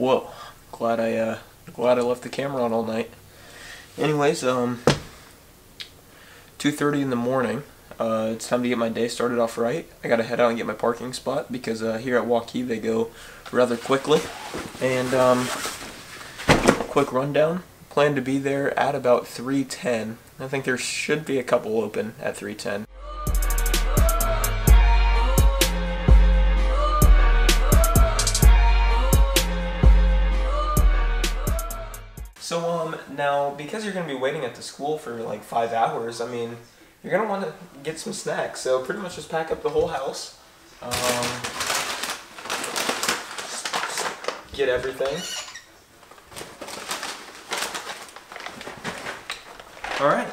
Whoa, glad I uh, glad I left the camera on all night. Anyways, um, 2:30 in the morning. Uh, it's time to get my day started off right. I gotta head out and get my parking spot because uh, here at Waukee they go rather quickly. And um, quick rundown. Plan to be there at about 3:10. I think there should be a couple open at 3:10. Now because you're gonna be waiting at the school for like five hours, I mean you're gonna want to get some snacks. So pretty much just pack up the whole house. Um, get everything. All right,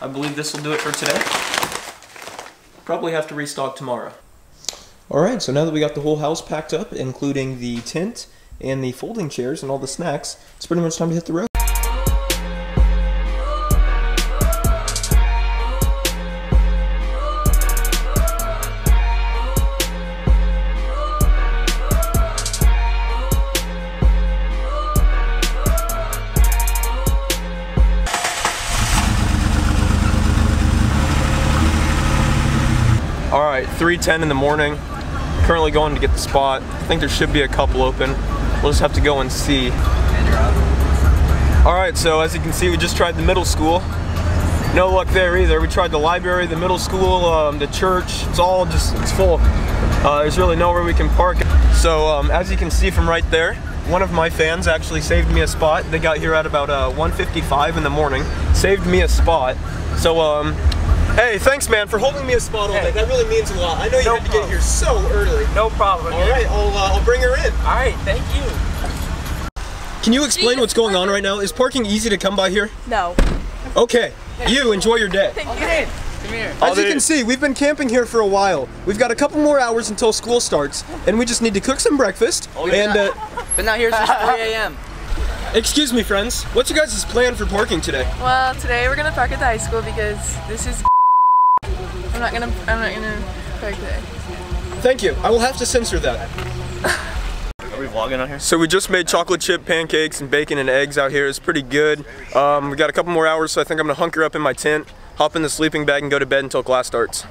I believe this will do it for today. Probably have to restock tomorrow. All right, so now that we got the whole house packed up, including the tent and the folding chairs and all the snacks, it's pretty much time to hit the road. Right, 3:10 in the morning. Currently going to get the spot. I think there should be a couple open. We'll just have to go and see. All right, so as you can see, we just tried the middle school. No luck there either. We tried the library, the middle school, um, the church. It's all just, it's full. Uh, there's really nowhere we can park. So um, as you can see from right there, one of my fans actually saved me a spot. They got here at about uh, 1.55 in the morning. Saved me a spot. So um, Hey, thanks, man, for holding me a spot all day. That really means a lot. I know you No had to get here so early. No problem. All right, I'll, uh, I'll bring her in. All right. Thank you. Can you explain what's going on right now? Is parking easy to come by here? No. Okay, you enjoy your day. Thank you. Come here. As you can see, we've been camping here for a while. We've got a couple more hours until school starts, and we just need to cook some breakfast. And, uh, but now here's since 3 a.m. excuse me, friends, what's your guys' plan for parking today? Well, today we're gonna park at the high school because this is. I'm not gonna. I'm not gonna park today. Thank you. I will have to censor that. Are we vlogging out here? So we just made chocolate chip pancakes and bacon and eggs out here. It's pretty good. Um, we got a couple more hours, so I think I'm gonna hunker up in my tent, hop in the sleeping bag, and go to bed until class starts.